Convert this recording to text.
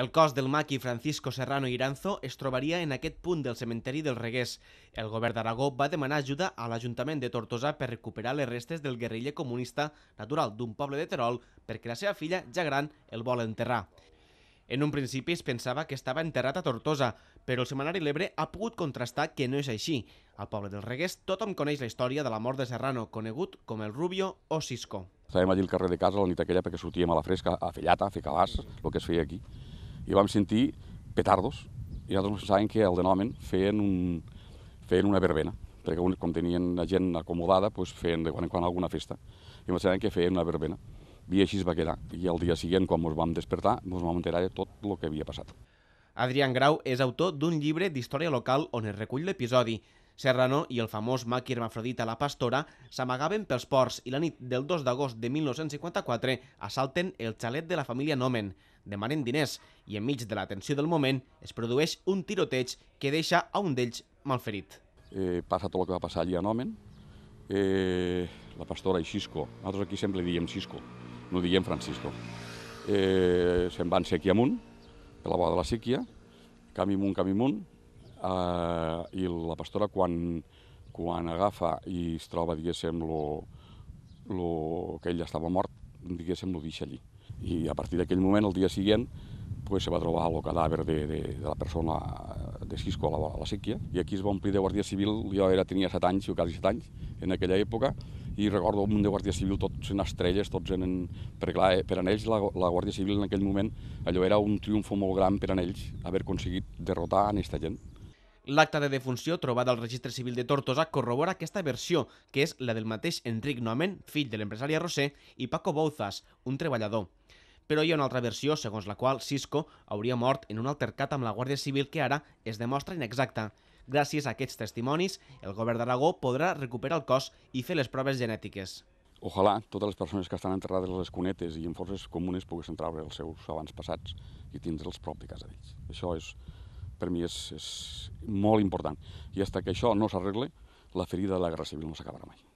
El cos del maqui Francisco Serrano Iranzo es trobaria en aquest punt del cementeri del Regués. El govern d'Aragó va demanar ajuda a l'Ajuntament de Tortosa per recuperar les restes del guerriller comunista natural d'un poble de Terol perquè la seva filla, ja gran, el vol enterrar. En un principi es pensava que estava enterrat a Tortosa, però el Semanari L'Ebre ha pogut contrastar que no és així. Al poble del Regués tothom coneix la història de la mort de Serrano, conegut com el Rubio o Cisco. Estàvem allí al carrer de casa la nit aquella perquè sortíem a la fresca, a fer llata, a fer cabàs, el que es feia aquí i vam sentir petardos i nosaltres pensàvem que el de Nomen feien, un, feien una verbena, perquè com tenien la gent acomodada, doncs feien de quan en quan alguna festa. I pensàvem que feien una verbena. I així es va quedar. I el dia següent, quan ens vam despertar, ens vam enterar de tot el que havia passat. Adrián Grau és autor d'un llibre d'història local on es recull l'episodi. Serrano i el famós maqui hermafrodita La Pastora s'amagaven pels ports i la nit del 2 d'agost de 1954 assalten el xalet de la família Nomen. Demanen diners i enmig de la tensió del moment es produeix un tiroteig que deixa a un d'ells malferit. Eh, passa tot el que va passar allà a Nomen, eh, la pastora i Xisco, nosaltres aquí sempre diem Xisco, no diem Francisco. Eh, se'n van ser aquí amunt, per la vora de la síquia, camí amunt, camí amunt, eh, i la pastora quan, quan agafa i es troba, diguéssim, lo, lo, que ell estava mort, diguéssim, lo deixa allí. I a partir d'aquell moment, el dia següent, pues, se va trobar el cadàver de, de, de la persona de Cisco a la, a la sèquia, i aquí es va omplir de Guàrdia Civil, jo era, tenia 7 anys, o quasi 7 anys, en aquella època, i recordo un de Guàrdia Civil tots en estrelles, tots en... Perquè clar, per a ells la, la Guàrdia Civil en aquell moment allò era un triomfo molt gran per a ells haver aconseguit derrotar a aquesta gent. L'acta de defunció trobada al registre civil de Tortosa corrobora aquesta versió, que és la del mateix Enric Nomen, fill de l'empresari Rosé, i Paco Bouzas, un treballador però hi ha una altra versió segons la qual Cisco hauria mort en un altercat amb la Guàrdia Civil que ara es demostra inexacta. Gràcies a aquests testimonis, el govern d'Aragó podrà recuperar el cos i fer les proves genètiques. Ojalà totes les persones que estan enterrades a les cunetes i en forces comunes poguessin treure els seus abans passats i tindre'ls prop de casa d'ells. Això és, per mi és, és molt important. I fins que això no s'arregle, la ferida de la Guerra Civil no s'acabarà mai.